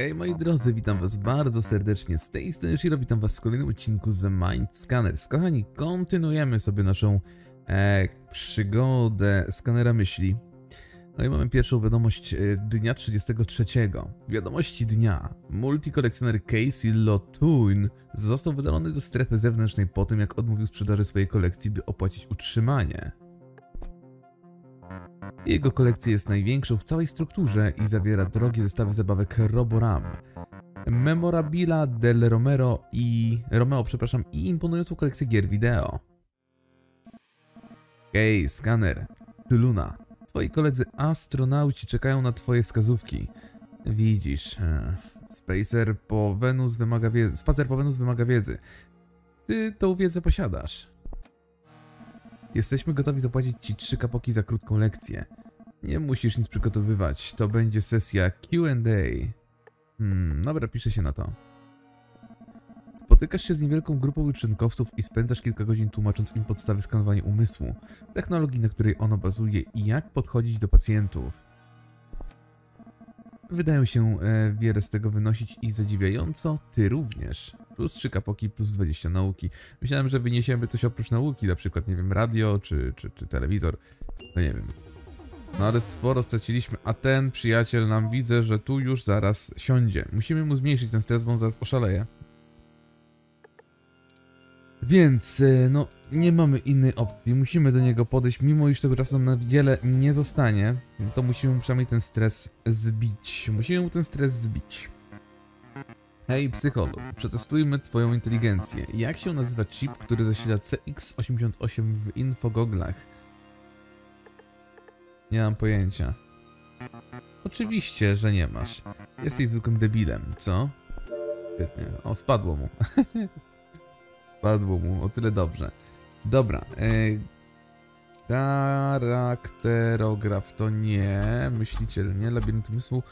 Hej moi drodzy, witam was bardzo serdecznie z tej strony Shiro, witam was w kolejnym odcinku z Mind Scanners. Kochani, kontynuujemy sobie naszą e, przygodę skanera myśli. No i mamy pierwszą wiadomość e, dnia 33. Wiadomości dnia. Multikolekcjoner Casey Lotune został wydalony do strefy zewnętrznej po tym, jak odmówił sprzedaży swojej kolekcji, by opłacić utrzymanie. Jego kolekcja jest największą w całej strukturze i zawiera drogie zestawy zabawek Roboram, Memorabila del Romero i Romeo, przepraszam, i imponującą kolekcję gier wideo. Hej, skaner, Tuluna. Twoi koledzy astronauci czekają na twoje wskazówki. Widzisz, e, Spacer po Wenus wymaga wiedzy. Spacer po Wenus wymaga wiedzy. Ty tą wiedzę posiadasz. Jesteśmy gotowi zapłacić ci trzy kapoki za krótką lekcję. Nie musisz nic przygotowywać, to będzie sesja Q&A. Hmm, dobra, piszę się na to. Spotykasz się z niewielką grupą uczynkowców i spędzasz kilka godzin tłumacząc im podstawy skanowania umysłu, technologii, na której ono bazuje i jak podchodzić do pacjentów. Wydają się e, wiele z tego wynosić i zadziwiająco, ty również. Plus 3 kapoki, plus 20 nauki. Myślałem, że wyniesiemy coś oprócz nauki, na przykład, nie wiem, radio czy, czy, czy telewizor. No nie wiem. No ale sporo straciliśmy, a ten przyjaciel nam widzę, że tu już zaraz siądzie. Musimy mu zmniejszyć ten stres, bo on zaraz oszaleje. Więc, e, no, nie mamy innej opcji. Musimy do niego podejść, mimo iż tego czasu na wiele nie zostanie, to musimy mu przynajmniej ten stres zbić. Musimy mu ten stres zbić. Hej, psycholog, przetestujmy twoją inteligencję. Jak się nazywa chip, który zasila CX88 w infogoglach? Nie mam pojęcia. Oczywiście, że nie masz. Jesteś zwykłym debilem, co? Świetnie. O, spadło mu. spadło mu, o tyle dobrze. Dobra. E, charakterograf to nie. Myśliciel nie. Labirynt umysłu.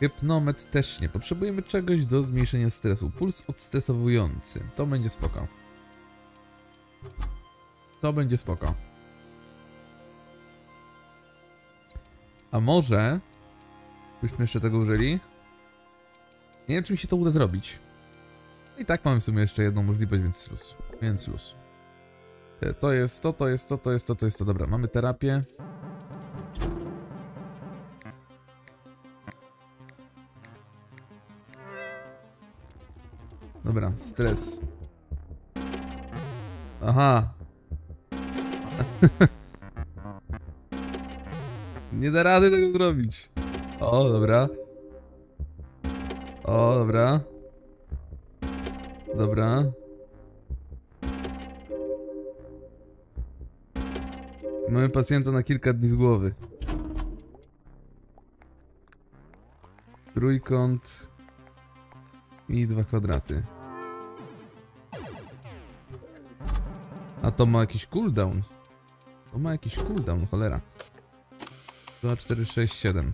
Hypnometr też nie. Potrzebujemy czegoś do zmniejszenia stresu. Puls odstresowujący. To będzie spoko. To będzie spoko. A może... Byśmy jeszcze tego użyli? Nie wiem, czy mi się to uda zrobić. I tak mamy w sumie jeszcze jedną możliwość, więc luz. Więc luz. E, To jest to, to jest to, to jest to, to jest to. Dobra, mamy terapię. Dobra, stres. Aha. Nie da rady tego zrobić. O, dobra. O, dobra. Dobra. Mamy pacjenta na kilka dni z głowy. Trójkąt i dwa kwadraty. A to ma jakiś cooldown. To ma jakiś cooldown, cholera. 2, 4, 6, 7.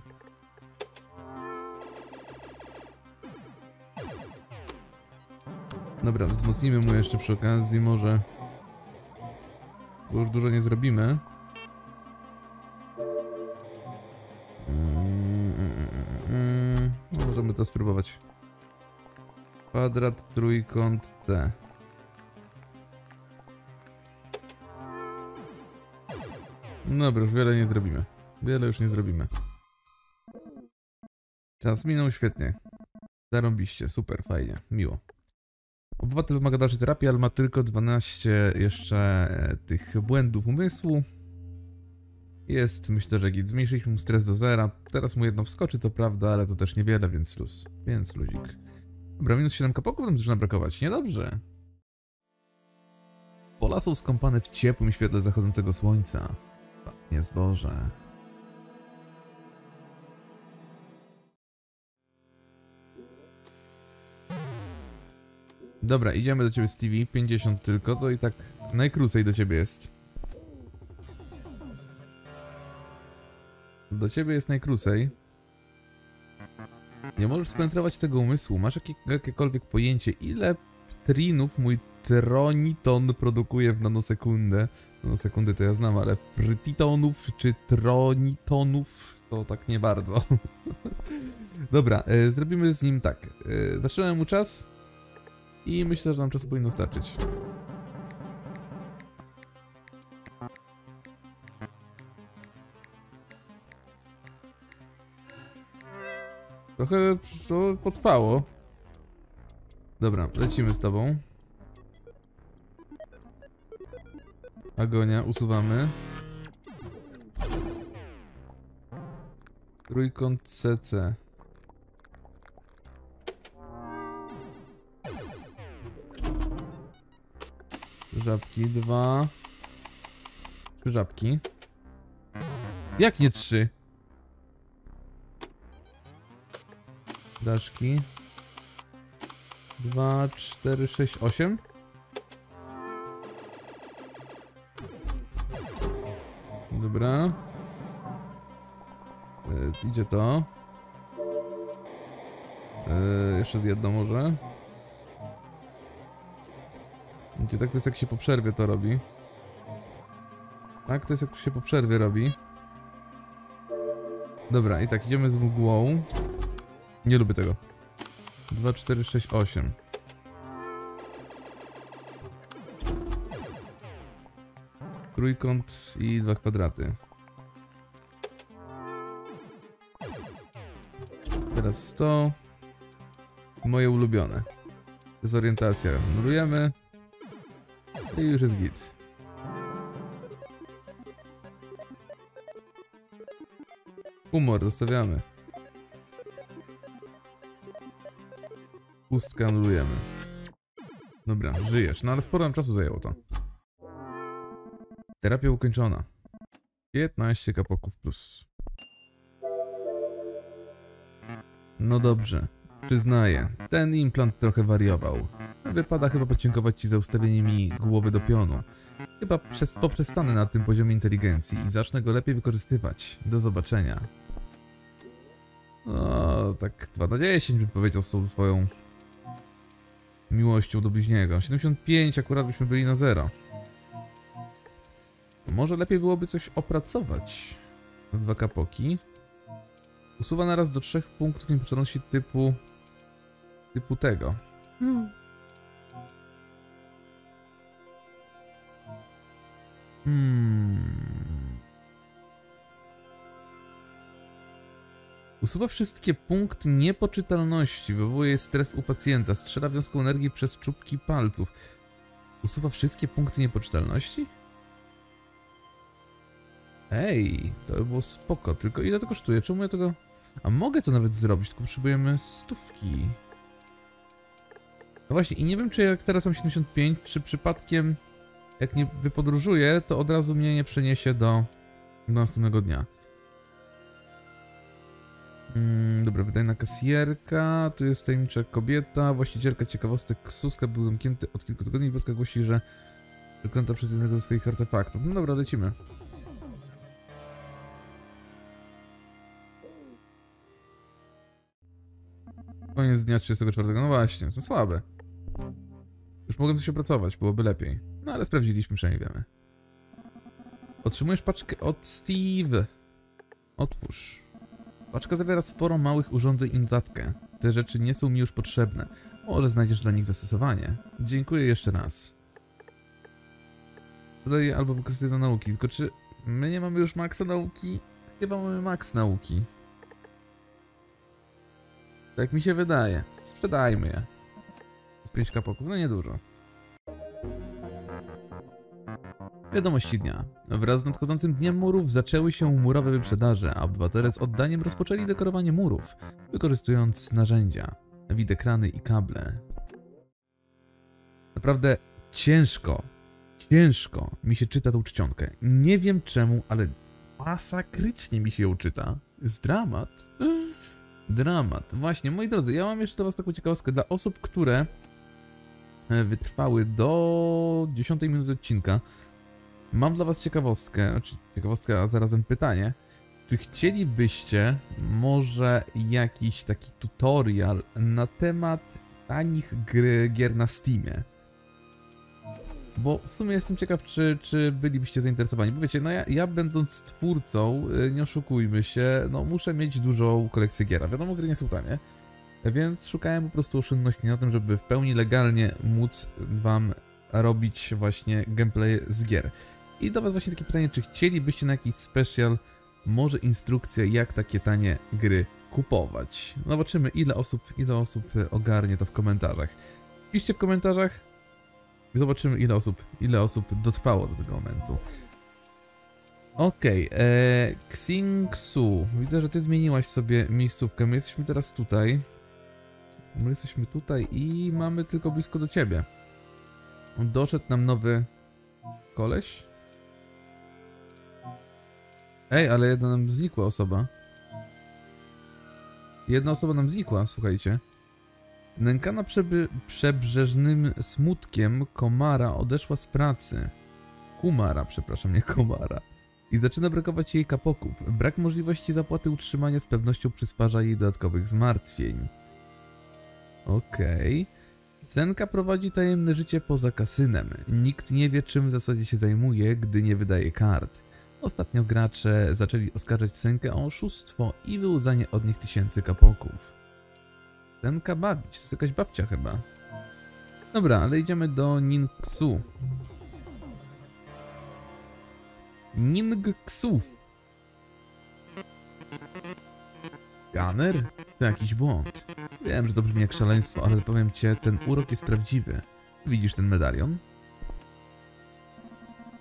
Dobra, wzmocnimy mu jeszcze przy okazji, może. Bo już dużo nie zrobimy. Mm, mm, mm, Możemy to spróbować. Kwadrat, trójkąt, T. Dobra, już wiele nie zrobimy. Wiele już nie zrobimy. Czas minął świetnie. Zarąbiście, super, fajnie, miło. Obywatel wymaga dalszej terapii, ale ma tylko 12 jeszcze e, tych błędów umysłu. Jest, myślę, że git. Zmniejszyliśmy mu stres do zera. Teraz mu jedno wskoczy, co prawda, ale to też niewiele, więc luz. Więc luzik. Dobra, minus 7 kapoków nam zaczyna brakować. Niedobrze. Pola są skąpane w ciepłym świetle zachodzącego słońca. Pachnie zboże. Dobra, idziemy do ciebie Stevie, 50 tylko, to i tak najkrócej do ciebie jest. Do ciebie jest najkrócej. Nie możesz spentrować tego umysłu. Masz jakie, jakiekolwiek pojęcie, ile trinów mój troniton produkuje w nanosekundę? Nanosekundy to ja znam, ale prytitonów czy tronitonów to tak nie bardzo. Dobra, e, zrobimy z nim tak. E, mu czas i myślę, że nam czasu powinno starczyć. Trochę to potrwało. Dobra, lecimy z tobą. Agonia, usuwamy. Trójkąt CC. Żabki, dwa. Trzy żabki. Jak nie trzy? Daszki. Dwa, cztery, sześć, osiem. Dobra. E, idzie to. E, jeszcze z jedną może. Gdzie tak to jest jak się po przerwie to robi. Tak, to jest jak to się po przerwie robi. Dobra, i tak, idziemy z mgłą. Nie lubię tego. 2, 4, 6, 8. Trójkąt i dwa kwadraty. Teraz 100. Moje ulubione. Dezorientacja. Nulujemy. I już jest git. Humor zostawiamy. Pustkę anulujemy. Dobra, żyjesz. No ale sporo nam czasu zajęło to. Terapia ukończona. 15 kapoków plus. No dobrze. Przyznaję, ten implant trochę wariował. Wypada chyba podziękować Ci za ustawienie mi głowy do pionu. Chyba przez, poprzestanę na tym poziomie inteligencji i zacznę go lepiej wykorzystywać. Do zobaczenia. No, tak 2 na 10 bym powiedział z tą Twoją miłością do bliźniego. 75 akurat byśmy byli na 0. Może lepiej byłoby coś opracować. Dwa kapoki. Usuwa naraz do trzech punktów niepotrzebności typu... typu tego. Hmm. Usuwa wszystkie punkty niepoczytalności, wywołuje stres u pacjenta, strzela wiązką energii przez czubki palców. Usuwa wszystkie punkty niepoczytalności? Ej, to by było spoko, tylko ile to kosztuje? Czemu ja tego... A mogę to nawet zrobić, tylko potrzebujemy stówki. No właśnie, i nie wiem, czy jak teraz mam 75, czy przypadkiem jak nie wypodróżuję, to od razu mnie nie przeniesie do, do następnego dnia. Mm, dobra, wydajna kasjerka, tu jest tajemnicza kobieta, właścicielka ciekawostek Suska był zamknięty od kilku tygodni i głosi, że przeklęta przez jednego ze swoich artefaktów. No dobra, lecimy. Koniec dnia 34, no właśnie, to słabe. Już mogłem coś opracować, byłoby lepiej. No ale sprawdziliśmy, przynajmniej wiemy. Otrzymujesz paczkę od Steve. Otwórz. Paczka zawiera sporo małych urządzeń i notatkę. Te rzeczy nie są mi już potrzebne. Może znajdziesz dla nich zastosowanie. Dziękuję jeszcze raz. Dodaję albo wykorzystuję do nauki. Tylko czy my nie mamy już maksa nauki? Chyba mamy maks nauki. Tak mi się wydaje. Sprzedajmy je. Z 5 kapoków, no niedużo. Wiadomości dnia. Wraz z nadchodzącym Dniem Murów zaczęły się murowe wyprzedaże, a obywatele z oddaniem rozpoczęli dekorowanie murów, wykorzystując narzędzia, widekrany i kable. Naprawdę ciężko, ciężko mi się czyta tą czcionkę. Nie wiem czemu, ale masakrycznie mi się ją czyta. Jest dramat. Dramat. Właśnie, moi drodzy, ja mam jeszcze do was taką ciekawostkę dla osób, które e, wytrwały do 10 minuty odcinka. Mam dla was ciekawostkę, znaczy ciekawostkę, a zarazem pytanie. Czy chcielibyście może jakiś taki tutorial na temat tanich gry, gier na Steamie? Bo w sumie jestem ciekaw, czy, czy bylibyście zainteresowani. Bo wiecie, no ja, ja będąc twórcą, y, nie oszukujmy się, no muszę mieć dużą kolekcję gier. Wiadomo, gry nie są tanie. Więc szukałem po prostu oszczędności na tym, żeby w pełni legalnie móc wam robić właśnie gameplay z gier. I do was właśnie takie pytanie, czy chcielibyście na jakiś special może instrukcję, jak takie tanie gry kupować. Zobaczymy, ile osób, ile osób ogarnie to w komentarzach. Piszcie w komentarzach zobaczymy, ile osób, ile osób dotrwało do tego momentu. Okej, okay, e, Xingsu, widzę, że ty zmieniłaś sobie miejscówkę. My jesteśmy teraz tutaj. My jesteśmy tutaj i mamy tylko blisko do ciebie. Doszedł nam nowy koleś. Ej, ale jedna nam znikła osoba. Jedna osoba nam znikła, słuchajcie. Nękana przeby, przebrzeżnym smutkiem, Komara odeszła z pracy. Kumara, przepraszam, nie Komara. I zaczyna brakować jej kapoków. Brak możliwości zapłaty utrzymania z pewnością przysparza jej dodatkowych zmartwień. Okej. Okay. Senka prowadzi tajemne życie poza kasynem. Nikt nie wie, czym w zasadzie się zajmuje, gdy nie wydaje kart. Ostatnio gracze zaczęli oskarżać Senkę o oszustwo i wyłudzanie od nich tysięcy kapoków. Senka babić, to jest jakaś babcia chyba. Dobra, ale idziemy do Ninksu. Ningksu. Skaner? To jakiś błąd. Wiem, że to brzmi jak szaleństwo, ale powiem cię, ten urok jest prawdziwy. Widzisz ten medalion?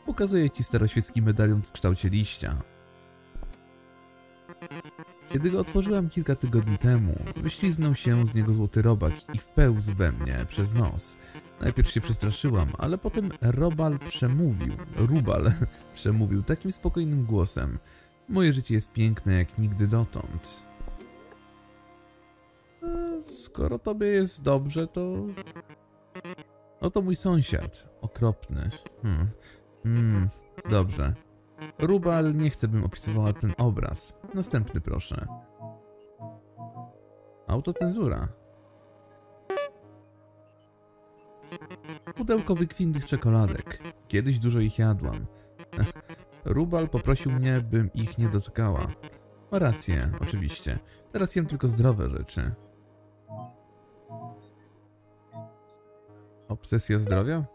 Pokazuję ci staroświecki medalion w kształcie liścia. Kiedy go otworzyłem kilka tygodni temu, wyśliznął się z niego złoty robak i wpełzł we mnie przez nos. Najpierw się przestraszyłam, ale potem Robal przemówił, Rubal przemówił takim spokojnym głosem. Moje życie jest piękne jak nigdy dotąd. Skoro tobie jest dobrze, to... Oto mój sąsiad. Okropny. Hmm. Hmm, dobrze. Rubal nie chce, bym opisywała ten obraz. Następny proszę. Autocenzura. Pudełko kwintych czekoladek. Kiedyś dużo ich jadłam. Rubal poprosił mnie, bym ich nie dotykała. Ma rację, oczywiście. Teraz jem tylko zdrowe rzeczy. Obsesja zdrowia?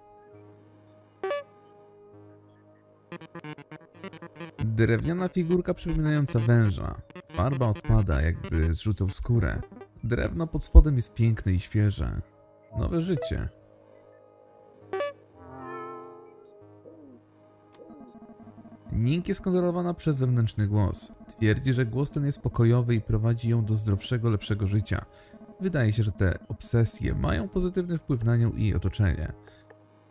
Drewniana figurka przypominająca węża. Farba odpada, jakby zrzucał skórę. Drewno pod spodem jest piękne i świeże. Nowe życie. Nink jest kontrolowana przez wewnętrzny głos. Twierdzi, że głos ten jest pokojowy i prowadzi ją do zdrowszego, lepszego życia. Wydaje się, że te obsesje mają pozytywny wpływ na nią i jej otoczenie.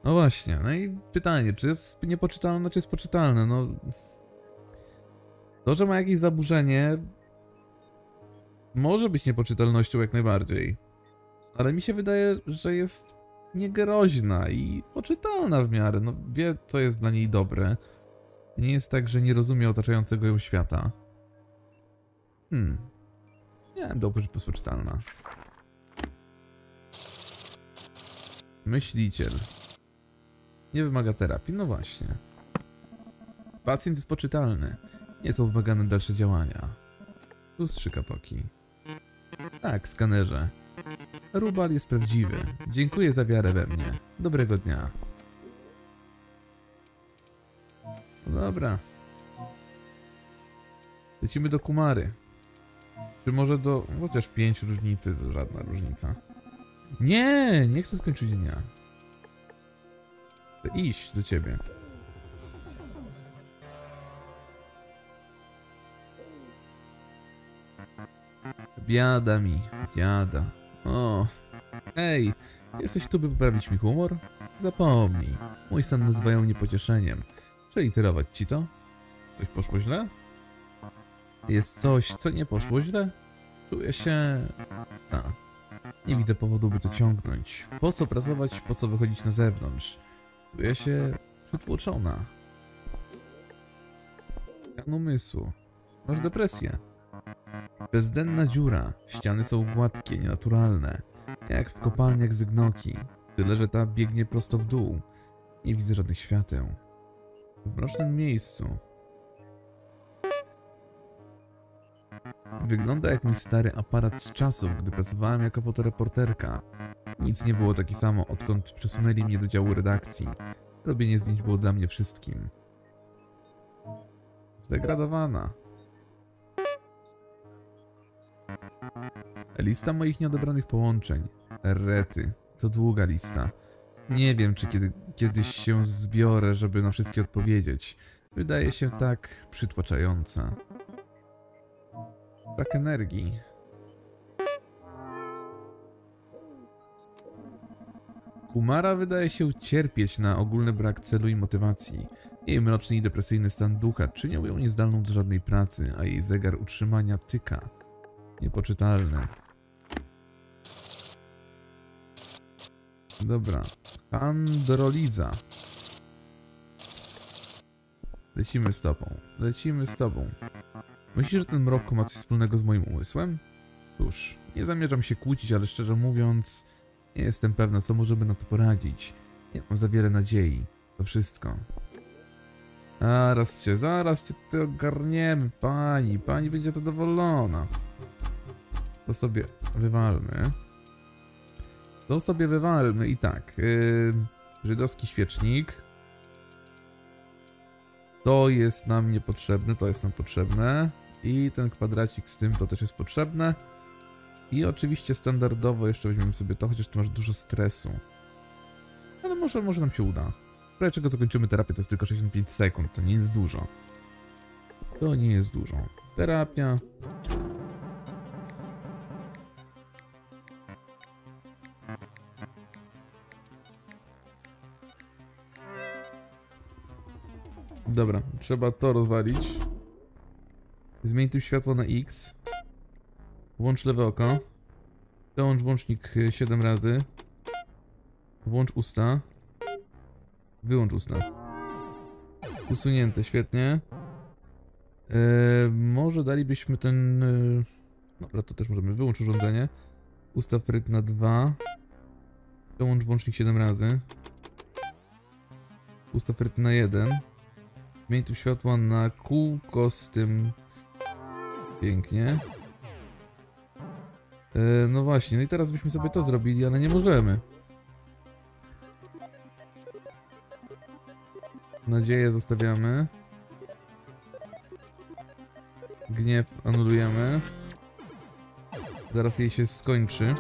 No właśnie, no i pytanie, czy jest niepoczytalne, czy jest poczytalne? No, to, że ma jakieś zaburzenie, może być niepoczytalnością jak najbardziej. Ale mi się wydaje, że jest niegroźna i poczytalna w miarę. No, wie, co jest dla niej dobre. Nie jest tak, że nie rozumie otaczającego ją świata. Hmm. Nie wiem, dobrze, że poczytalna. Myśliciel. Nie wymaga terapii, no właśnie. Pacjent jest poczytalny. Nie są wymagane dalsze działania. Tu trzy kapoki. Tak, skanerze. Rubal jest prawdziwy. Dziękuję za wiarę we mnie. Dobrego dnia. No dobra. Lecimy do Kumary. Czy może do... chociaż pięć różnicy, to żadna różnica. Nie, nie chcę skończyć dnia. Chcę iść do ciebie. Biada mi, biada. O, ej, jesteś tu, by poprawić mi humor? Zapomnij. Mój stan nazywają niepocieszeniem. Przeliterować ci to? Coś poszło źle? Jest coś, co nie poszło źle? Czuję się... A. Nie widzę powodu, by to ciągnąć. Po co pracować, po co wychodzić na zewnątrz? Czuję się przytłoczona. Stan umysłu. Masz depresję. Bezdenna dziura, ściany są gładkie, nienaturalne, jak w kopalniach z gnoki, tyle że ta biegnie prosto w dół. Nie widzę żadnych świateł. W mrocznym miejscu. Wygląda jak mój stary aparat z czasów, gdy pracowałem jako fotoreporterka. Nic nie było takie samo, odkąd przesunęli mnie do działu redakcji. Robienie zdjęć było dla mnie wszystkim. Zdegradowana. Lista moich nieodebranych połączeń. Rety. To długa lista. Nie wiem, czy kiedy, kiedyś się zbiorę, żeby na wszystkie odpowiedzieć. Wydaje się tak przytłaczająca. Brak energii. Kumara wydaje się cierpieć na ogólny brak celu i motywacji. Jej mroczny i depresyjny stan ducha czynią ją niezdolną do żadnej pracy, a jej zegar utrzymania tyka. Niepoczytalny. Dobra. Androliza. Lecimy z tobą. Lecimy z tobą. Myślisz, że ten mrok ma coś wspólnego z moim umysłem? Cóż, nie zamierzam się kłócić, ale szczerze mówiąc, nie jestem pewna, co możemy na to poradzić. Nie mam za wiele nadziei. To wszystko. Zaraz cię, zaraz cię ty ogarniemy, pani. Pani będzie zadowolona. To sobie wywalmy. To sobie wywalmy i tak. Yy, żydowski świecznik. To jest nam niepotrzebne, to jest nam potrzebne. I ten kwadracik z tym to też jest potrzebne. I oczywiście standardowo jeszcze weźmiemy sobie to, chociaż tu masz dużo stresu. Ale może, może nam się uda. Prawie czego zakończymy terapię to jest tylko 65 sekund, to nie jest dużo. To nie jest dużo. Terapia. Dobra, trzeba to rozwalić. Zmień typ światła na X. Włącz lewe oko. Dołącz włącznik 7 razy. Włącz usta. Wyłącz usta. Usunięte, świetnie. Eee, może dalibyśmy ten... Yy... Dobra, to też możemy. Wyłącz urządzenie. Ustaw rytm na 2. Dołącz włącznik 7 razy. Ustaw rytm na 1. Zmień tu światła na kółko z tym... Pięknie. E, no właśnie, no i teraz byśmy sobie to zrobili, ale nie możemy. Nadzieję zostawiamy. Gniew anulujemy. Zaraz jej się skończy.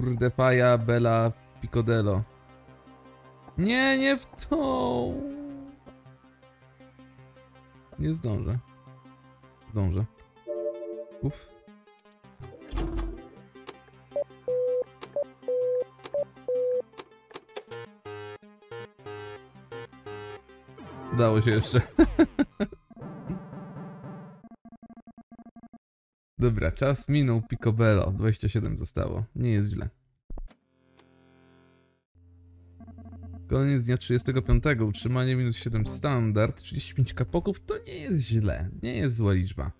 Kurde faja Bella Picodello. Nie, nie w tą. Nie zdążę. Zdążę. Uff. Udało się jeszcze. Dobra, czas minął Picobello. 27 zostało. Nie jest źle. Koniec dnia 35. Utrzymanie minus 7 standard. 35 kapoków to nie jest źle. Nie jest zła liczba.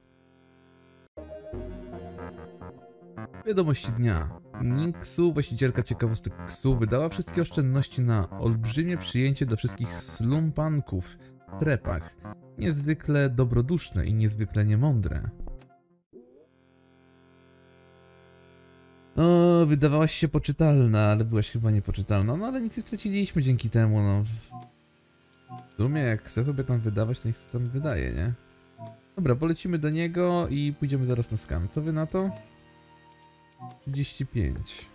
Wiadomości dnia. Ninksu, właścicielka ciekawostek Ksu, wydała wszystkie oszczędności na olbrzymie przyjęcie dla wszystkich slumpanków trepach. Niezwykle dobroduszne i niezwykle niemądre. O, wydawałaś się poczytalna, ale byłaś chyba niepoczytalna. No ale nic nie straciliśmy dzięki temu, no. W sumie jak chcę sobie tam wydawać, to niech sobie tam wydaje, nie? Dobra, polecimy do niego i pójdziemy zaraz na skan. Co wy na to? 35.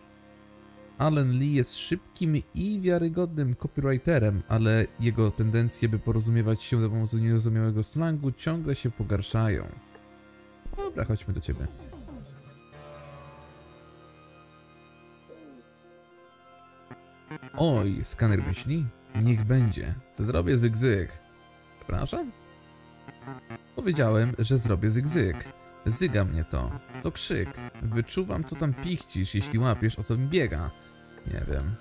Alan Lee jest szybkim i wiarygodnym copywriterem, ale jego tendencje, by porozumiewać się za pomocą nierozumiałego slangu ciągle się pogarszają. Dobra, chodźmy do ciebie. Oj, skaner myśli? Niech będzie. Zrobię zygzyk. Przepraszam? Powiedziałem, że zrobię zygzyk. Zyga mnie to. To krzyk. Wyczuwam, co tam pichcisz, jeśli łapiesz, o co mi biega. Nie wiem.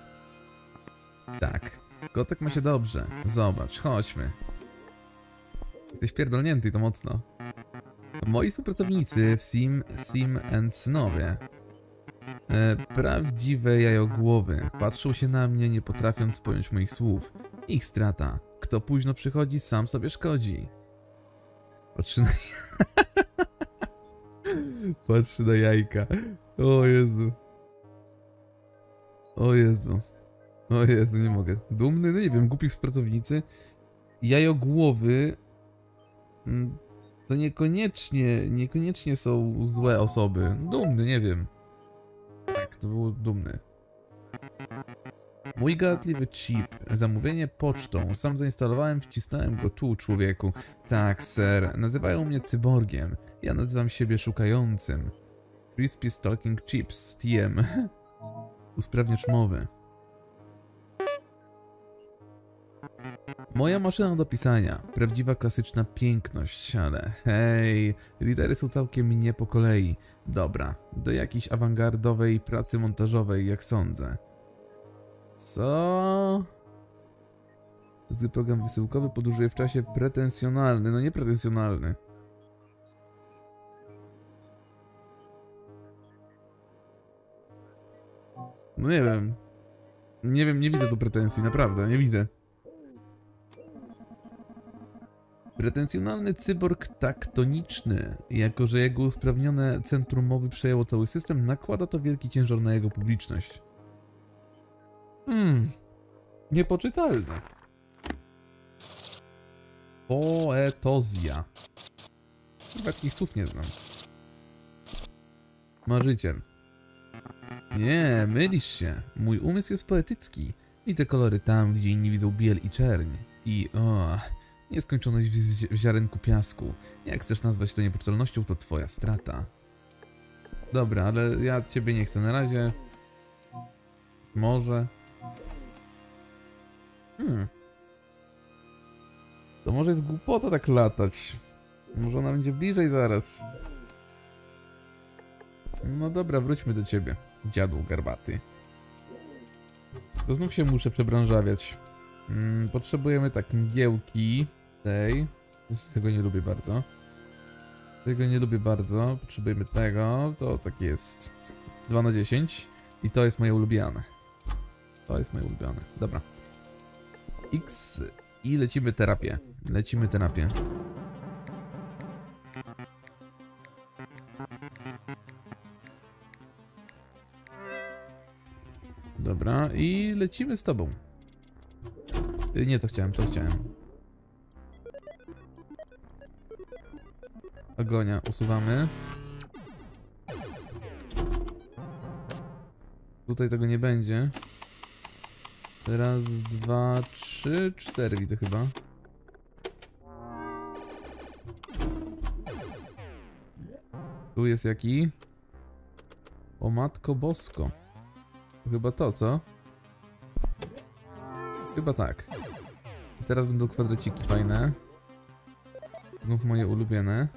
Tak. Kotek ma się dobrze. Zobacz, chodźmy. Jesteś pierdolnięty to mocno. Moi współpracownicy w Sim, Sim and Snowie. E, prawdziwe jajogłowy. Patrzą się na mnie, nie potrafiąc pojąć moich słów. Ich strata. Kto późno przychodzi, sam sobie szkodzi. Patrzy na... Patrzy na jajka. O Jezu. O Jezu. O Jezu, nie mogę. Dumny, no nie wiem, głupi współpracownicy. Jajogłowy mm, to niekoniecznie, niekoniecznie są złe osoby. Dumny, nie wiem. Tak, to było dumny. Mój gadatliwy chip. Zamówienie pocztą. Sam zainstalowałem, wcisnąłem go tu, człowieku. Tak, ser. Nazywają mnie cyborgiem. Ja nazywam siebie szukającym. Crispy Stalking Chips, TM. Usprawniacz mowy. Moja maszyna do pisania. Prawdziwa klasyczna piękność, ale hej, litery są całkiem nie po kolei. Dobra, do jakiejś awangardowej pracy montażowej, jak sądzę. Co? Zły program wysyłkowy podróżuje w czasie pretensjonalny, no nie pretensjonalny. No nie wiem. Nie wiem, nie widzę tu pretensji, naprawdę, nie widzę. Pretensjonalny cyborg taktoniczny, jako że jego usprawnione centrum mowy przejęło cały system, nakłada to wielki ciężar na jego publiczność. Hmm, niepoczytalne. Poetozja. Chyba takich słów nie znam. Marzyciel. Nie, mylisz się. Mój umysł jest poetycki. Widzę kolory tam, gdzie inni widzą biel i czerń. I o, nieskończoność w, zi- w ziarenku piasku. Jak chcesz nazwać to niepoczytalnością, to twoja strata. Dobra, ale ja ciebie nie chcę na razie. Może. Hmm. To może jest głupota tak latać. Może ona będzie bliżej zaraz. No dobra, wróćmy do ciebie, dziadu garbaty. To znów się muszę przebranżawiać. Mm, potrzebujemy tak mgiełki tej. Tego nie lubię bardzo. Tego nie lubię bardzo. Potrzebujemy tego. To tak jest. 2 na 10. I to jest moje ulubione. To jest moje ulubione. Dobra. X i lecimy terapię. Lecimy terapię. Dobra, i lecimy z tobą. Y, Nie, to chciałem, to chciałem. Agonia, usuwamy. Tutaj tego nie będzie. Raz, dwa, trzy, cztery widzę chyba. Tu jest jaki? O matko bosko. Chyba to, co? Chyba tak. Teraz będą kwadraciki fajne. Znów moje ulubione.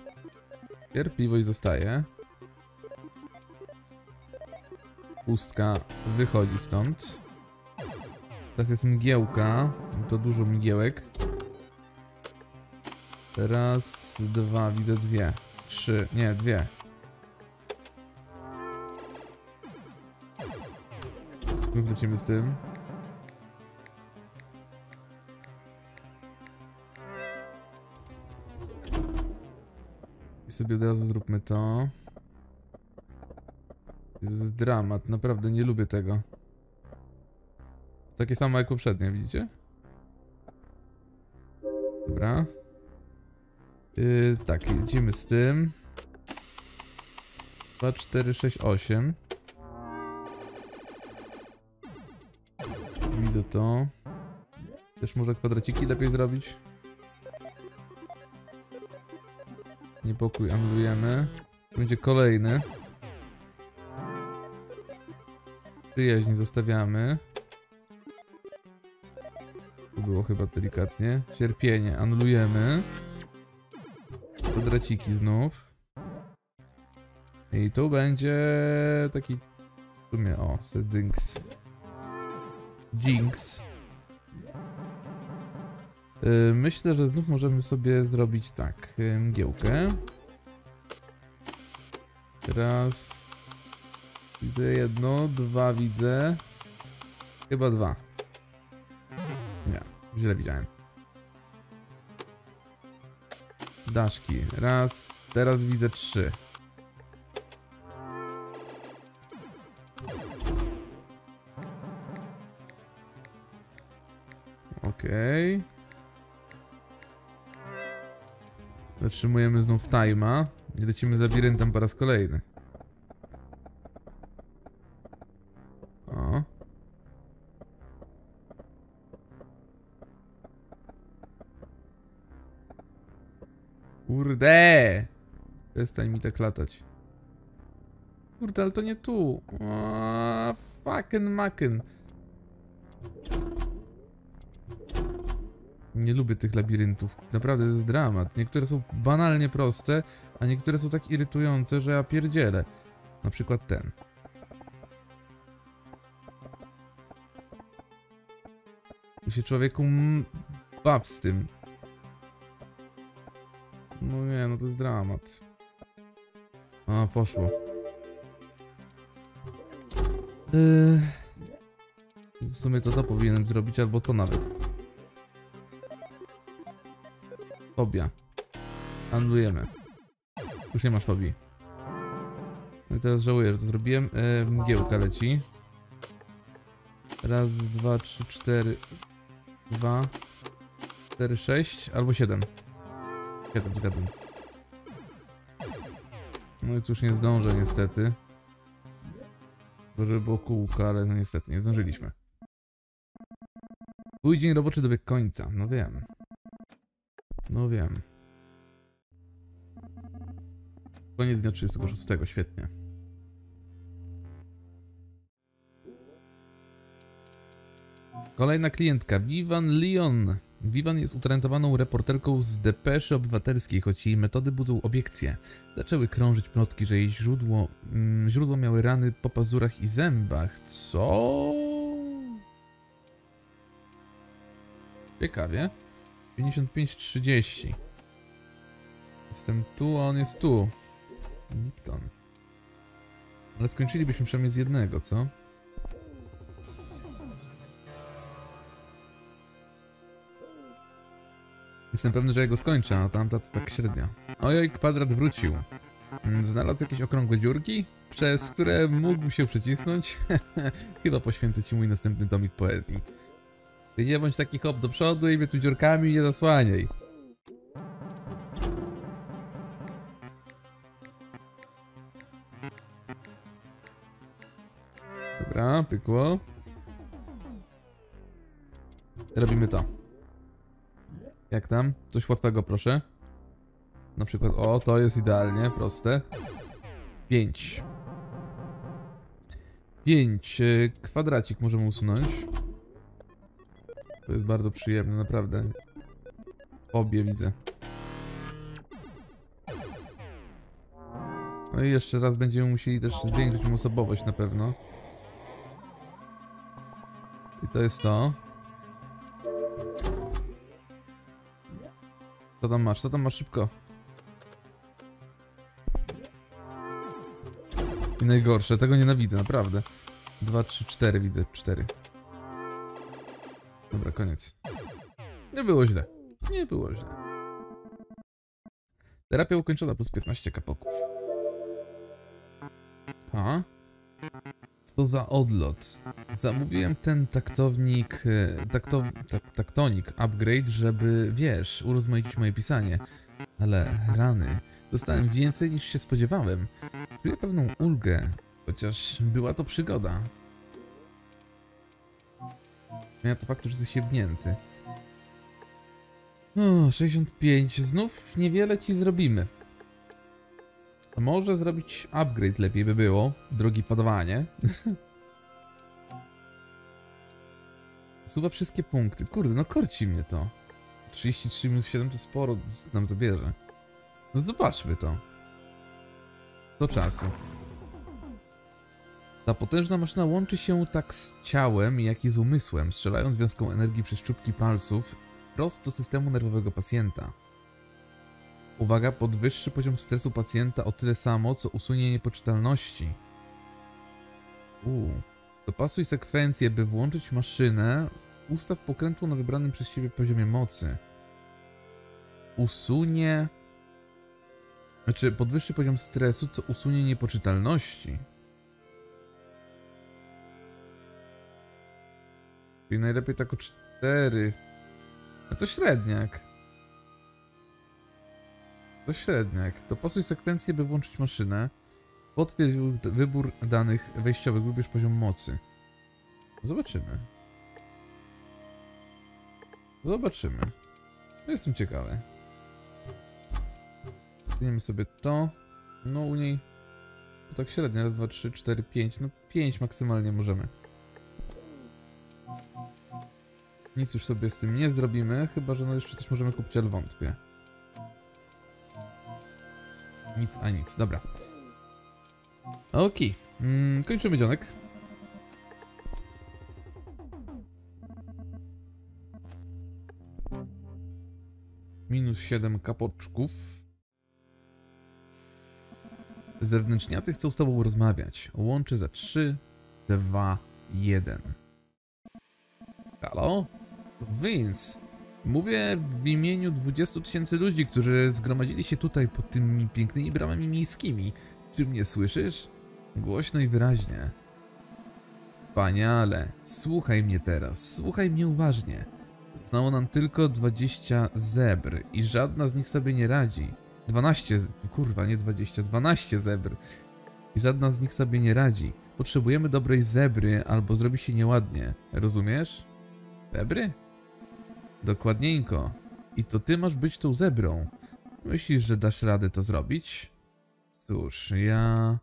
Cierpliwość zostaje. Pustka wychodzi stąd. Teraz jest mgiełka. To dużo mgiełek. Raz, dwa, widzę dwie. Trzy, nie, dwie. Wrócimy z tym. Sobie od razu zróbmy to. Jest dramat, naprawdę nie lubię tego. Takie samo jak poprzednie, widzicie? Dobra. Yy, tak, jedziemy z tym. 2, 4, 6, 8. Widzę to. Też może kwadraciki lepiej zrobić. Niepokój anulujemy. Będzie kolejny. Przyjaźń zostawiamy. Tu było chyba delikatnie. Cierpienie anulujemy. Kwadraciki znów. I tu będzie taki w sumie o, settings. Jinx. Yy, myślę, że znów możemy sobie zrobić tak, yy, mgiełkę. Raz. Widzę jedno, dwa widzę. Chyba dwa. Nie, źle widziałem. Daszki. Raz, teraz widzę trzy. Okej. Zatrzymujemy znów time'a i lecimy z labiryntem po raz kolejny. O. Kurde! Przestań mi tak latać. Kurde, ale to nie tu. O, fucking macken. Nie lubię tych labiryntów. Naprawdę to jest dramat. Niektóre są banalnie proste, a niektóre są tak irytujące, że ja pierdzielę. Na przykład ten. I się człowieku baw z tym. No nie, no to jest dramat. A, poszło. Yy... W sumie to to powinienem zrobić, albo to nawet. Fobia. Anulujemy. Już nie masz fobii. No i teraz żałuję, że to zrobiłem. E, mgiełka leci. Raz, dwa, trzy, cztery. Dwa. Cztery, sześć. Albo siedem. Siedem, siedem. No i już nie zdążę niestety. Żeby było kółko, ale no niestety nie zdążyliśmy. Twój dzień roboczy dobiegł końca. No wiem. No wiem. Koniec dnia 36, świetnie. Kolejna klientka, Vivan Leon. Vivan jest utalentowaną reporterką z Depeszy Obywatelskiej, choć jej metody budzą obiekcje. Zaczęły krążyć plotki, że jej źródło, mm, źródło miały rany po pazurach i zębach. Co? Ciekawie. 55-30. Jestem tu, a on jest tu. Nipton. Ale skończylibyśmy przynajmniej z jednego, co? Jestem pewny, że jego skończę, a tamta to tak średnio. Ojoj, kwadrat wrócił. Znalazł jakieś okrągłe dziurki, przez które mógł się przecisnąć? Chyba poświęcę ci mój następny tomik poezji. Ty nie bądź taki hop do przodu i mnie tu dziurkami nie zasłaniaj. Dobra, pykło. Robimy to. Jak tam? Coś łatwego, proszę. Na przykład, o, to jest idealnie, proste. 5. 5. Kwadracik możemy usunąć. To jest bardzo przyjemne, naprawdę. Obie widzę. No i jeszcze raz będziemy musieli też zwiększyć mu osobowość na pewno. I to jest to. Co tam masz? Co tam masz szybko? I najgorsze, tego nienawidzę, naprawdę. 2, 3, 4 widzę, 4. Dobra, koniec. Nie było źle. Nie było źle. Terapia ukończona plus 15 kapoków. A? Co za odlot. Zamówiłem ten taktownik, e, taktow, tak, taktonik upgrade, żeby, wiesz, urozmaicić moje pisanie. Ale rany, dostałem więcej niż się spodziewałem. Czuję pewną ulgę, chociaż była to przygoda. Ja to faktu, że jesteś jebnięty. O, 65. Znów niewiele ci zrobimy. A może zrobić upgrade lepiej by było, drogi podawanie. Usuwa wszystkie punkty. Kurde, no korci mnie to. 33 minus 7 to sporo nam zabierze. No zobaczmy to. 100 czasu. Ta potężna maszyna łączy się tak z ciałem, jak i z umysłem, strzelając wiązką energii przez czubki palców prosto do systemu nerwowego pacjenta. Uwaga, podwyższy poziom stresu pacjenta o tyle samo, co usunie niepoczytalności. Uuu. Dopasuj sekwencję, by włączyć maszynę. Ustaw pokrętło na wybranym przez ciebie poziomie mocy. Usunie... Znaczy, podwyższy poziom stresu, co usunie niepoczytalności. Czyli najlepiej tak o 4. No to średniak. To średniak. Dopasuj sekwencję, by włączyć maszynę. Potwierdź wybór danych wejściowych, wybierz poziom mocy. Zobaczymy. Zobaczymy. Jestem ciekawy. Zmienimy sobie to. No u niej... To tak średnio. Raz, dwa, trzy, cztery, pięć. No pięć maksymalnie możemy. Nic już sobie z tym nie zrobimy, chyba że no jeszcze coś możemy kupić, ale wątpię. Nic, a nic, dobra. Okej, mm, kończymy dzionek. Minus 7 kapoczków. Zewnętrzniacy chcą z tobą rozmawiać. Łączy za 3, 2, 1. Halo? Vince. Mówię w imieniu 20 tysięcy ludzi, którzy zgromadzili się tutaj pod tymi pięknymi bramami miejskimi. Czy mnie słyszysz? Głośno i wyraźnie. Wspaniale. Słuchaj mnie teraz. Słuchaj mnie uważnie. Znało nam tylko 20 zebr i żadna z nich sobie nie radzi. 12, kurwa, nie 20, 12 zebr. I żadna z nich sobie nie radzi. Potrzebujemy dobrej zebry, albo zrobi się nieładnie. Rozumiesz? Zebry? Dokładnieńko. I to ty masz być tą zebrą. Myślisz, że dasz radę to zrobić? Cóż, ja...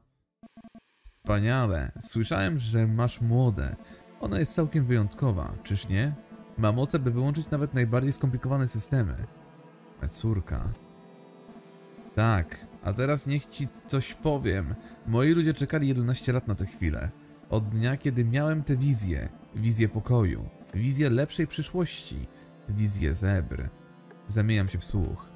Wspaniale. Słyszałem, że masz młode. Ona jest całkiem wyjątkowa, czyż nie? Ma moce, by wyłączyć nawet najbardziej skomplikowane systemy. Ma córka. Tak, a teraz niech ci coś powiem. Moi ludzie czekali 11 lat na tę chwilę. Od dnia, kiedy miałem tę wizję. Wizję pokoju. Wizję lepszej przyszłości. Wizję zebr. Zamieniam się w słuch.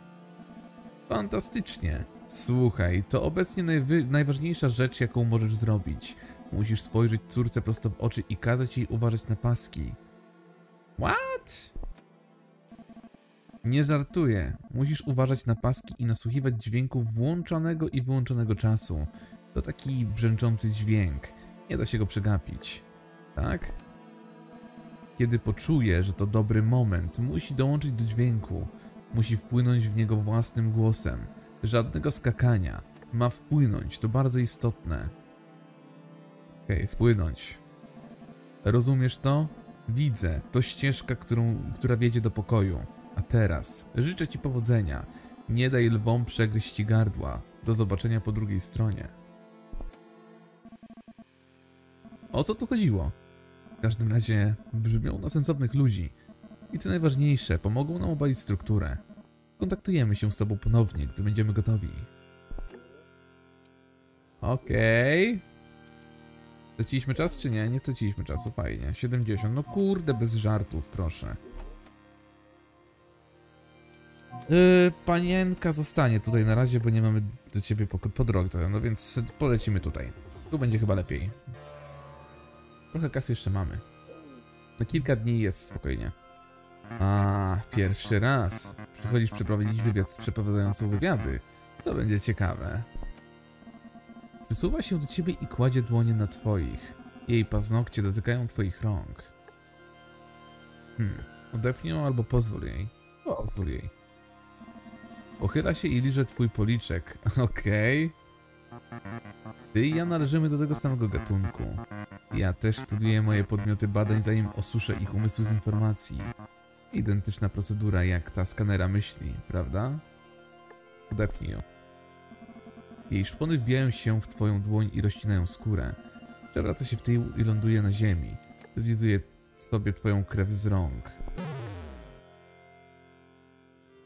Fantastycznie. Słuchaj, to obecnie najważniejsza rzecz, jaką możesz zrobić. Musisz spojrzeć córce prosto w oczy i kazać jej uważać na paski. What? Nie żartuję. Musisz uważać na paski i nasłuchiwać dźwięków włączonego i wyłączonego czasu. To taki brzęczący dźwięk. Nie da się go przegapić. Tak? Kiedy poczuje, że to dobry moment, musi dołączyć do dźwięku. Musi wpłynąć w niego własnym głosem. Żadnego skakania. Ma wpłynąć, to bardzo istotne. Okej, okay, wpłynąć. Rozumiesz to? Widzę, to ścieżka, którą, która wiedzie do pokoju. A teraz życzę Ci powodzenia. Nie daj lwom przegryźć gardła. Do zobaczenia po drugiej stronie. O co tu chodziło? W każdym razie brzmią na sensownych ludzi. I co najważniejsze, pomogą nam obalić strukturę. Kontaktujemy się z Tobą ponownie, gdy będziemy gotowi. Okej. Okay. Straciliśmy czas czy nie? Nie straciliśmy czasu, fajnie. 70, no kurde, bez żartów, proszę. Yy, panienka zostanie tutaj na razie, bo nie mamy do ciebie po, po drodze, no więc polecimy tutaj. Tu będzie chyba lepiej. Trochę kasy jeszcze mamy. Na kilka dni jest spokojnie. A, pierwszy raz. Przychodzisz przeprowadzić wywiad z przeprowadzającą wywiady. To będzie ciekawe. Wysuwa się do ciebie i kładzie dłonie na twoich. Jej paznokcie dotykają twoich rąk. Hmm, odepnij ją albo pozwól jej. Pozwól jej. Pochyla się i liże twój policzek. Okej. Okay. Ty i ja należymy do tego samego gatunku. Ja też studiuję moje podmioty badań, zanim osuszę ich umysły z informacji. Identyczna procedura jak ta skanera myśli, prawda? Odepnij ją. Jej szpony wbijają się w twoją dłoń i rozcinają skórę. Przewraca się w tył i ląduje na ziemi. Zlizuje sobie twoją krew z rąk.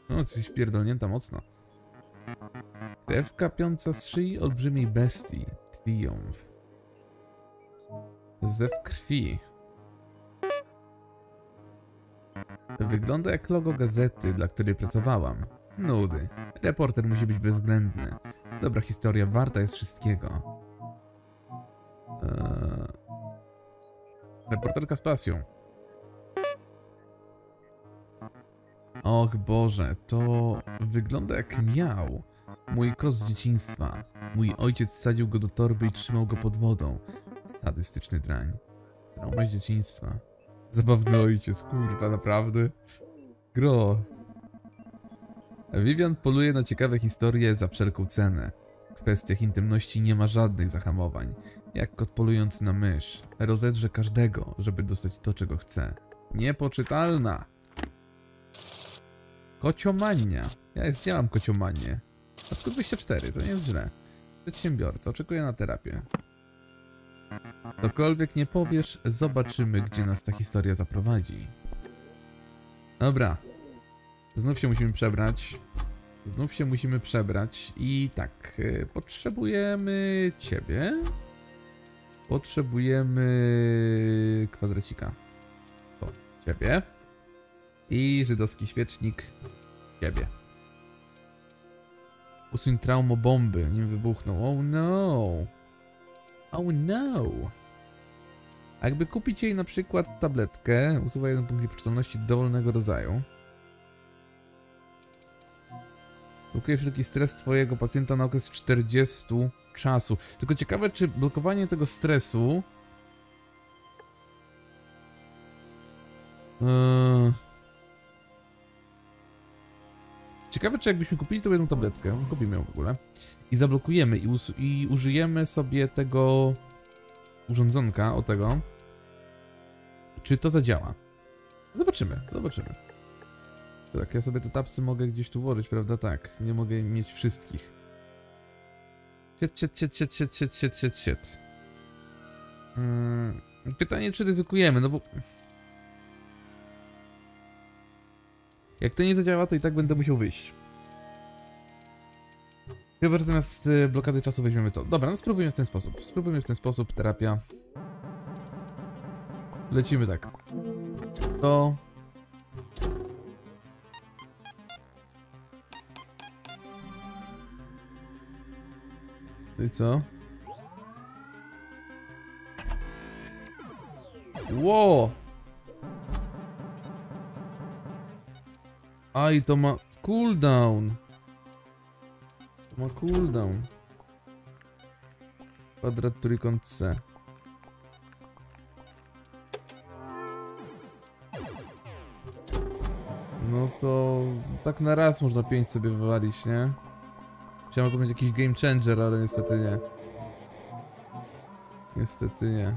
No, coś pierdolnięta mocno. Krew kapiąca z szyi olbrzymiej bestii. Triumf. Zew krwi. Wygląda jak logo gazety, dla której pracowałam. Nudy. Reporter musi być bezwzględny. Dobra historia warta jest wszystkiego. Eee... Reporterka z pasją. Och Boże, to wygląda jak miał. Mój kot z dzieciństwa. Mój ojciec wsadził go do torby i trzymał go pod wodą. Sadystyczny drań. Trauma z dzieciństwa. Zabawny ojciec, kurwa, naprawdę. Gro. Vivian poluje na ciekawe historie za wszelką cenę. W kwestiach intymności nie ma żadnych zahamowań. Jak kot polujący na mysz. Rozedrze każdego, żeby dostać to, czego chce. Niepoczytalna. Kociomania. Ja jest, działam kociomanię. Artykuł 24, to nie jest źle. Przedsiębiorca, oczekuje na terapię. Cokolwiek nie powiesz, zobaczymy, gdzie nas ta historia zaprowadzi. Dobra. Znów się musimy przebrać. Znów się musimy przebrać i tak, y, potrzebujemy ciebie. Potrzebujemy kwadracika. To ciebie. I żydowski świecznik ciebie. Usuń traumo bomby, nim wybuchną. Oh no. Oh no. A jakby kupić jej na przykład tabletkę, usuwa jeden punkt nieprzytomności dowolnego rodzaju. Blokuje wszelki stres twojego pacjenta na okres 40 czasu. Tylko ciekawe, czy blokowanie tego stresu... Yy... Ciekawe, czy jakbyśmy kupili tą jedną tabletkę, kupimy ją w ogóle, i zablokujemy i, i użyjemy sobie tego urządzonka, o tego, czy to zadziała. Zobaczymy, zobaczymy. Tak, ja sobie te tapsy mogę gdzieś tu włożyć, prawda? Tak, nie mogę mieć wszystkich. Shit, shit, shit, shit, shit, shit, shit, shit, shit. Hmm, pytanie, czy ryzykujemy, no bo... Jak to nie zadziała, to i tak będę musiał wyjść. Chyba, że zamiast y, blokady czasu weźmiemy to. Dobra, no spróbujmy w ten sposób. Spróbujmy w ten sposób, terapia. Lecimy tak. To... I co? Ło! Aj, to ma cooldown. To ma cooldown. Kwadrat trójkąt C. No to tak na raz można 5 sobie wywalić, nie? Chciałem, że to będzie jakiś game changer, ale niestety nie. Niestety nie.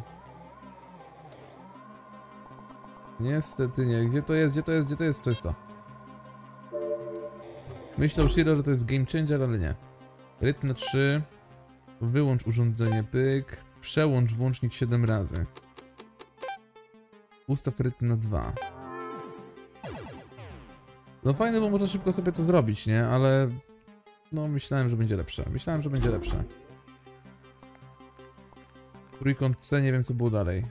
Niestety nie. Gdzie to jest? Gdzie to jest? Gdzie to jest? To jest to. Myślał Shiro, że to jest game changer, ale nie. Rytm na 3. Wyłącz urządzenie pyk. Przełącz włącznik 7 razy. Ustaw rytm na 2. No fajne, bo można szybko sobie to zrobić, nie? Ale... No myślałem, że będzie lepsze. Myślałem, że będzie lepsze. Trójkąt C, nie wiem co było dalej.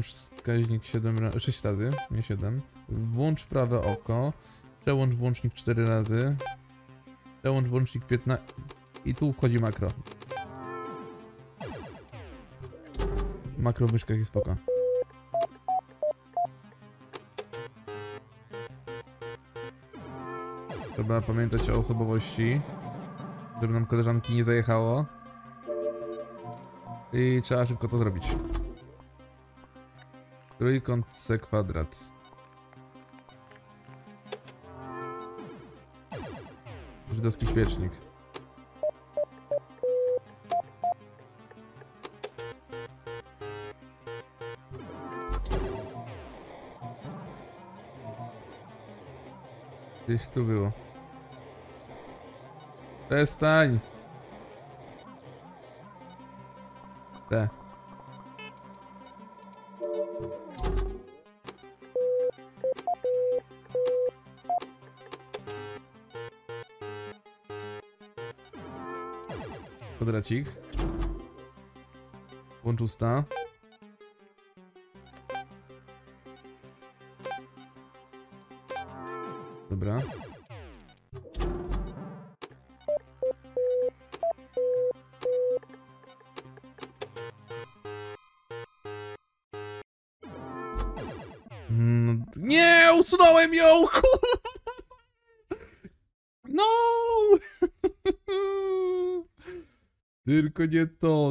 Przełącz wskaźnik 7 razy, 6 razy, nie 7. Włącz prawe oko. Przełącz włącznik 4 razy. Przełącz włącznik 15. I tu wchodzi makro. Makro w myszkach jest spoko. Trzeba pamiętać o osobowości, żeby nam koleżanki nie zajechało. I trzeba szybko to zrobić. Trójkąt C kwadrat. Żydowski świecznik. Gdzieś tu było. Przestań! Te. wyścig. Włącz usta.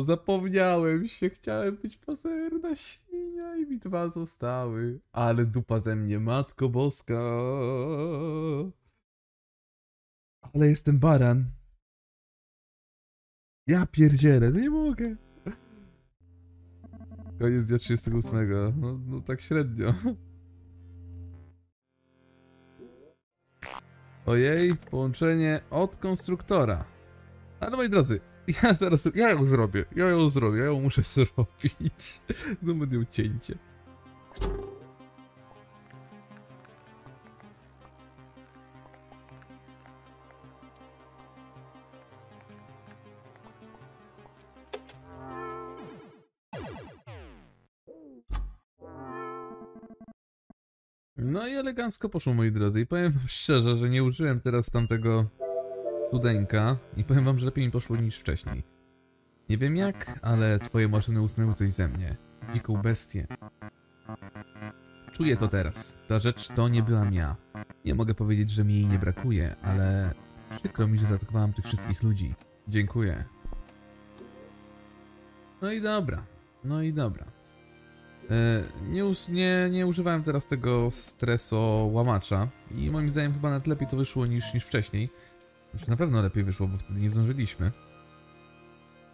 Zapomniałem się, chciałem być pazerna świnia i mi dwa zostały. Ale dupa ze mnie, matko boska. Ale jestem baran. Ja pierdzielę, no nie mogę. Koniec dnia 38. No, no tak średnio. Ojej, połączenie od konstruktora. Ale moi drodzy, ja zaraz, ja ją zrobię, ja ją zrobię, ja ją muszę zrobić. Znowu będę cięcie. No i elegancko poszło, moi drodzy. I powiem szczerze, że nie użyłem teraz tamtego cudeńka i powiem wam, że lepiej mi poszło niż wcześniej. Nie wiem jak, ale twoje maszyny usnęły coś ze mnie. Dziką bestię. Czuję to teraz. Ta rzecz to nie byłam ja. Nie mogę powiedzieć, że mi jej nie brakuje, ale przykro mi, że zaatakowałam tych wszystkich ludzi. Dziękuję. No i dobra. No i dobra. E, Nie, nie, nie używałem teraz tego streso łamacza i moim zdaniem chyba nawet lepiej to wyszło niż, niż wcześniej. Znaczy na pewno lepiej wyszło, bo wtedy nie zdążyliśmy.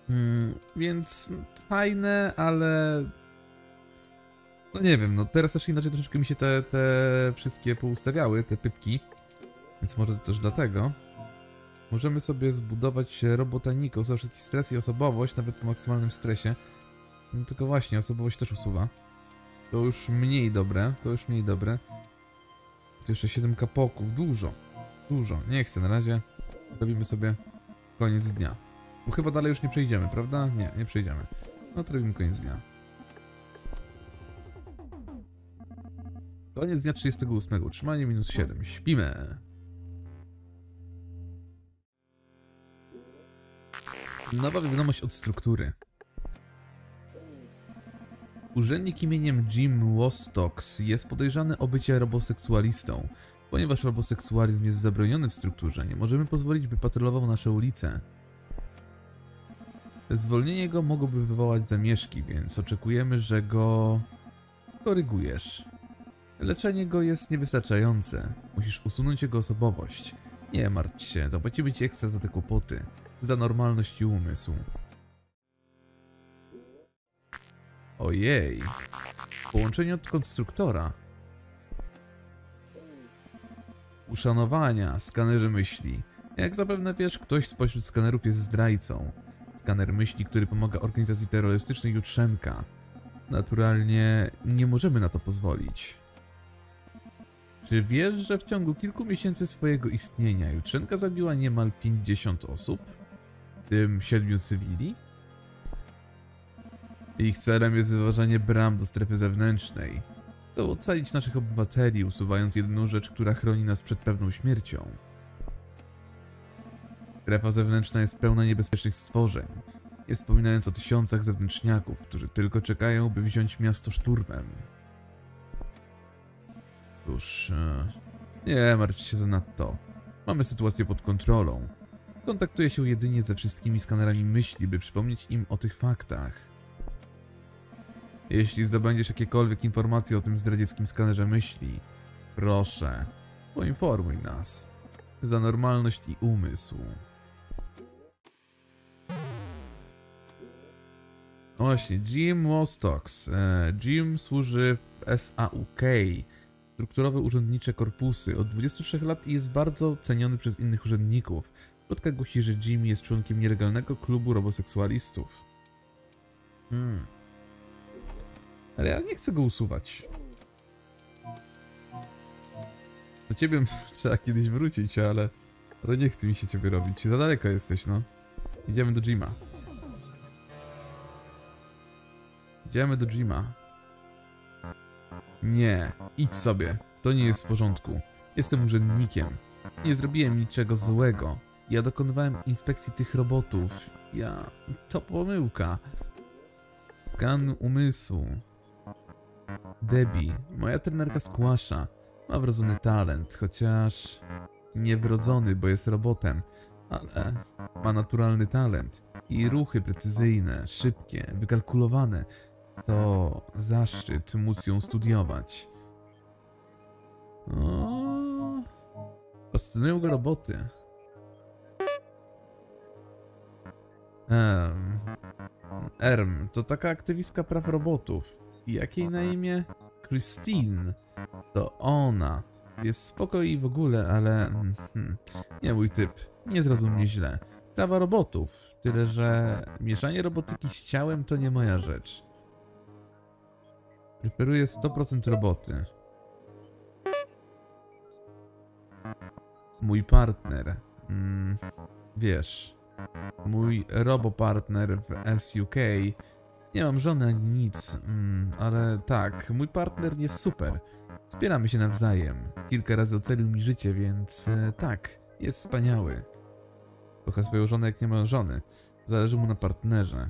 Mm, więc fajne, ale... No nie wiem, no teraz też inaczej troszeczkę mi się te, te wszystkie poustawiały, te pypki. Więc może też dlatego. Możemy sobie zbudować robotaniko za wszelki stres i osobowość, nawet po maksymalnym stresie. No tylko właśnie, osobowość też usuwa. To już mniej dobre, to już mniej dobre. Tu jeszcze 7 kapoków, dużo, dużo. Nie chcę na razie. Robimy sobie koniec dnia. Bo chyba dalej już nie przejdziemy, prawda? Nie, nie przejdziemy. No to robimy koniec dnia. Koniec dnia 38. Utrzymanie minus 7. Śpimy. Nowa wiadomość od struktury. Urzędnik imieniem Jim Wostox jest podejrzany o bycie roboseksualistą. Ponieważ roboseksualizm jest zabroniony w strukturze, nie możemy pozwolić, by patrolował nasze ulice. Zwolnienie go mogłoby wywołać zamieszki, więc oczekujemy, że go skorygujesz. Leczenie go jest niewystarczające. Musisz usunąć jego osobowość. Nie martw się, zapłacimy ci ekstra za te kłopoty. Za normalność i umysł. Ojej. Połączenie od konstruktora. Uszanowania, skanerzy myśli. Jak zapewne wiesz, ktoś spośród skanerów jest zdrajcą. Skaner myśli, który pomaga organizacji terrorystycznej Jutrzenka. Naturalnie nie możemy na to pozwolić. Czy wiesz, że w ciągu kilku miesięcy swojego istnienia Jutrzenka zabiła niemal 50 osób? W tym 7 cywili? Ich celem jest wyważanie bram do strefy zewnętrznej. To ocalić naszych obywateli, usuwając jedyną rzecz, która chroni nas przed pewną śmiercią. Strefa zewnętrzna jest pełna niebezpiecznych stworzeń. Nie wspominając o tysiącach zewnętrzniaków, którzy tylko czekają, by wziąć miasto szturmem. Cóż, e, nie martw się zanadto. Mamy sytuację pod kontrolą. Kontaktuję się jedynie ze wszystkimi skanerami myśli, by przypomnieć im o tych faktach. Jeśli zdobędziesz jakiekolwiek informacje o tym zdradzieckim skanerze myśli, proszę, poinformuj nas. Za normalność i umysł. No Właśnie, Jim Wostox. E, Jim służy w SAUK, strukturowe urzędnicze korpusy, od 23 lat jest bardzo ceniony przez innych urzędników. Plotka głosi, że Jim jest członkiem nielegalnego klubu roboseksualistów. Hmm. Ale ja nie chcę go usuwać. Do ciebie trzeba kiedyś wrócić, ale... Ale nie chce mi się ciebie robić. Za daleko jesteś, no. Idziemy do Jima. Idziemy do Jima. Nie, idź sobie. To nie jest w porządku. Jestem urzędnikiem. Nie zrobiłem niczego złego. Ja dokonywałem inspekcji tych robotów. Ja... To pomyłka. Skan umysłu. Debbie, moja trenerka skłasza. Ma wrodzony talent, chociaż niewrodzony, bo jest robotem, ale ma naturalny talent i ruchy precyzyjne, szybkie, wykalkulowane. To zaszczyt móc ją studiować. O, fascynują go roboty. Erm, to taka aktywistka praw robotów. Jakiej na imię? Christine. To ona. Jest spoko i w ogóle, ale... mm, Hmm, nie mój typ. Nie zrozum mnie źle. Prawa robotów. Tyle, że mieszanie robotyki z ciałem to nie moja rzecz. Preferuję 100% roboty. Mój partner. Mm, wiesz, mój robopartner w SUK. Nie mam żony ani nic, mm, ale tak, mój partner jest super. Wspieramy się nawzajem. Kilka razy ocalił mi życie, więc e, tak, jest wspaniały. Kocha swoją żonę jak nie ma żony. Zależy mu na partnerze.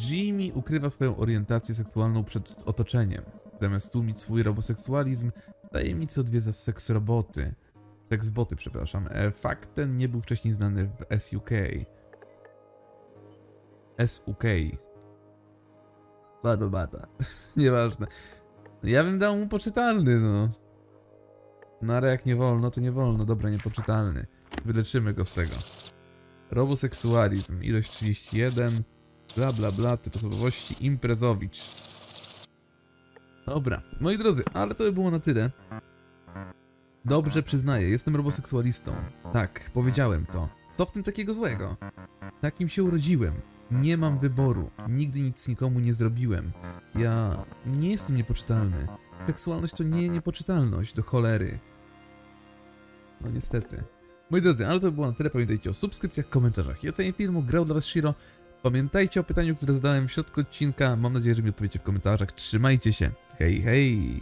Jimmy ukrywa swoją orientację seksualną przed otoczeniem. Zamiast tłumić swój roboseksualizm, tajemnicy odwiedza seks roboty. Seks boty, przepraszam. E, Fakt ten nie był wcześniej znany w SUK. SUK. Bada, bada. Nieważne. Ja bym dał mu poczytalny, no. No ale jak nie wolno, to nie wolno. Dobra, niepoczytalny. Wyleczymy go z tego. Roboseksualizm, ilość 31, bla bla bla, typ osobowości, imprezowicz. Dobra, moi drodzy, ale to by było na tyle. Dobrze przyznaję, jestem roboseksualistą. Tak, powiedziałem to. Co w tym takiego złego? Takim się urodziłem. Nie mam wyboru. Nigdy nic nikomu nie zrobiłem. Ja nie jestem niepoczytalny. Seksualność to nie niepoczytalność, do cholery. No niestety. Moi drodzy, ale to by było na tyle. Pamiętajcie o subskrypcjach, komentarzach i ocenie filmu. Grał dla was Shiro. Pamiętajcie o pytaniu, które zadałem w środku odcinka. Mam nadzieję, że mi odpowiecie w komentarzach. Trzymajcie się. Hej, hej.